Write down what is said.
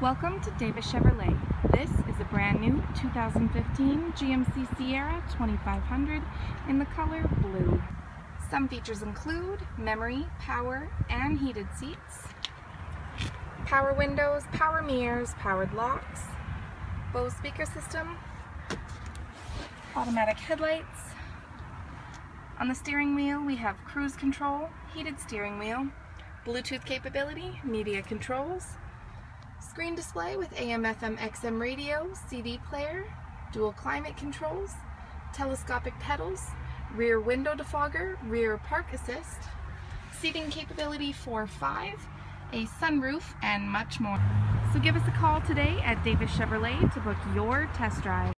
Welcome to Davis Chevrolet. This is a brand new 2015 GMC Sierra 2500 in the color blue. Some features include memory, power, and heated seats, power windows, power mirrors, powered locks, Bose speaker system, automatic headlights. On the steering wheel we have cruise control, heated steering wheel, Bluetooth capability, media controls, screen display with AM FM XM radio, CD player, dual climate controls, telescopic pedals, rear window defogger, rear park assist, seating capability for five, a sunroof, and much more. So give us a call today at Davis Chevrolet to book your test drive.